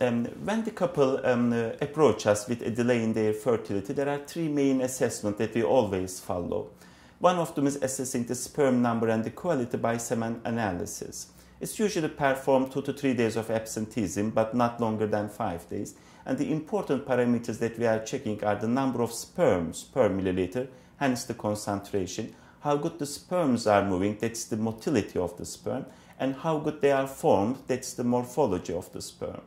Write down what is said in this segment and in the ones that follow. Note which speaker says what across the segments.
Speaker 1: Um, when the couple um, uh, approach us with a delay in their fertility, there are three main assessments that we always follow. One of them is assessing the sperm number and the quality by semen analysis. It's usually performed two to three days of absenteeism, but not longer than five days. And the important parameters that we are checking are the number of sperms per milliliter, hence the concentration, how good the sperms are moving, that's the motility of the sperm, and how good they are formed, that's the morphology of the sperm.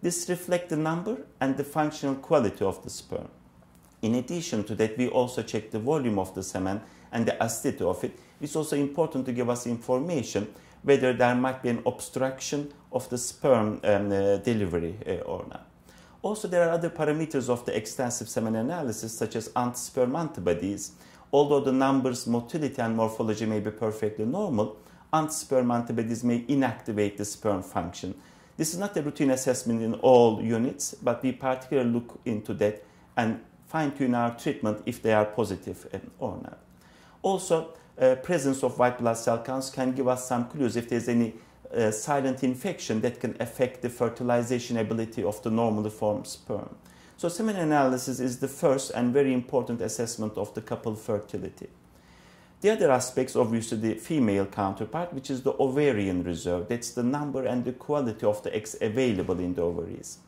Speaker 1: This reflects the number and the functional quality of the sperm. In addition to that, we also check the volume of the semen and the acidity of it. It's also important to give us information whether there might be an obstruction of the sperm um, uh, delivery uh, or not. Also, there are other parameters of the extensive semen analysis, such as anti-sperm antibodies. Although the numbers, motility, and morphology may be perfectly normal, anti-sperm antibodies may inactivate the sperm function. This is not a routine assessment in all units, but we particularly look into that and fine-tune our treatment if they are positive or not. Also, uh, presence of white blood cell counts can give us some clues if there's any uh, silent infection that can affect the fertilization ability of the normally formed sperm. So semen analysis is the first and very important assessment of the couple fertility. The other aspects, obviously, the female counterpart, which is the ovarian reserve. That's the number and the quality of the eggs available in the ovaries.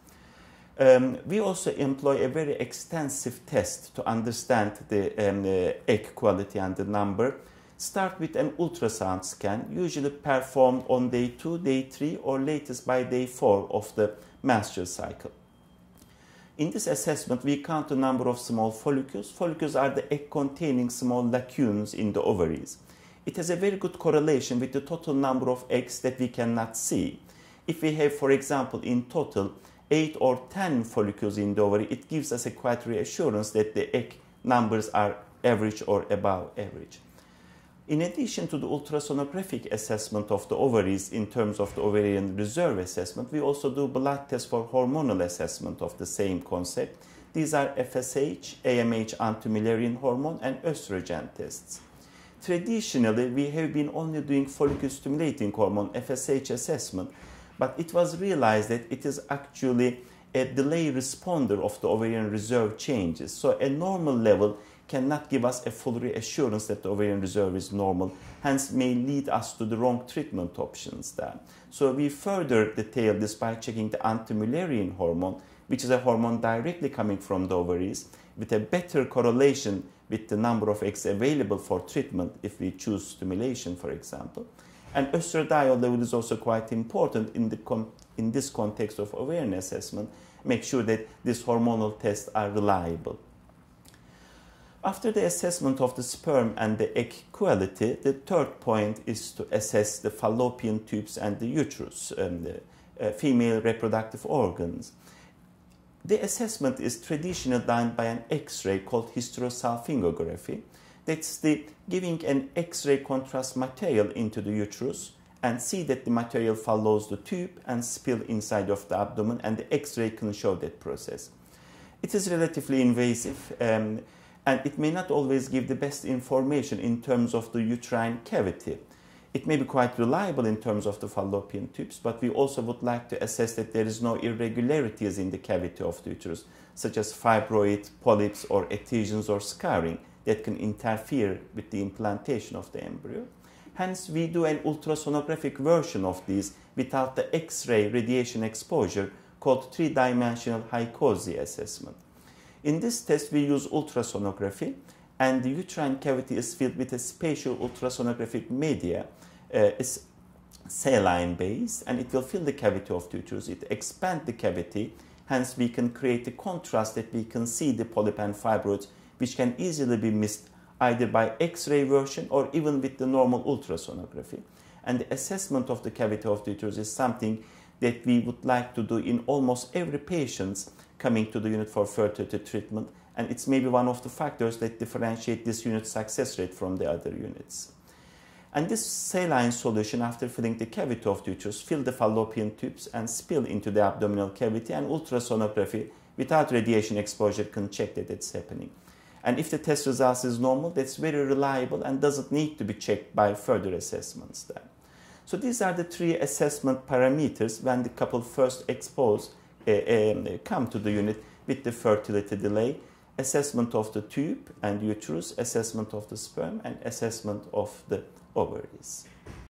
Speaker 1: Um, we also employ a very extensive test to understand the, um, the egg quality and the number. Start with an ultrasound scan, usually performed on day 2, day 3, or latest by day 4 of the menstrual cycle. In this assessment, we count the number of small follicles. Follicles are the egg containing small lacunes in the ovaries. It has a very good correlation with the total number of eggs that we cannot see. If we have, for example, in total 8 or 10 follicles in the ovary, it gives us a quite reassurance that the egg numbers are average or above average. In addition to the ultrasonographic assessment of the ovaries in terms of the ovarian reserve assessment, we also do blood tests for hormonal assessment of the same concept. These are FSH, AMH anti-Müllerian hormone, and estrogen tests. Traditionally, we have been only doing follicle stimulating hormone FSH assessment, but it was realized that it is actually a delay responder of the ovarian reserve changes. So a normal level cannot give us a full reassurance that the ovarian reserve is normal, hence may lead us to the wrong treatment options there. So we further detail this by checking the anti-Müllerian hormone, which is a hormone directly coming from the ovaries, with a better correlation with the number of eggs available for treatment if we choose stimulation, for example. And estradiol level is also quite important in, the in this context of ovarian assessment. Make sure that these hormonal tests are reliable. After the assessment of the sperm and the egg quality, the third point is to assess the fallopian tubes and the uterus, um, the uh, female reproductive organs. The assessment is traditionally done by an X-ray called hysterosalpingography. That's the giving an X-ray contrast material into the uterus and see that the material follows the tube and spill inside of the abdomen and the X-ray can show that process. It is relatively invasive. Um, and it may not always give the best information in terms of the uterine cavity. It may be quite reliable in terms of the fallopian tubes, but we also would like to assess that there is no irregularities in the cavity of the uterus, such as fibroid, polyps, or adhesions or scarring that can interfere with the implantation of the embryo. Hence, we do an ultrasonographic version of these without the X-ray radiation exposure called three-dimensional HyCoSy assessment. In this test, we use ultrasonography, and the uterine cavity is filled with a spatial ultrasonographic media. Uh, it's saline based, and it will fill the cavity of the uterus. It expands the cavity, hence we can create a contrast that we can see the polyp and fibroids, which can easily be missed either by X-ray version or even with the normal ultrasonography. And the assessment of the cavity of the uterus is something that we would like to do in almost every patient coming to the unit for fertility treatment, and it's maybe one of the factors that differentiate this unit's success rate from the other units. And this saline solution, after filling the cavity of uterus, fill the fallopian tubes and spill into the abdominal cavity, and ultrasonography without radiation exposure can check that it's happening. And if the test results is normal, that's very reliable and doesn't need to be checked by further assessments then. So these are the three assessment parameters when the couple first expose uh, come to the unit with the fertility delay, assessment of the tube and uterus, assessment of the sperm, and assessment of the ovaries.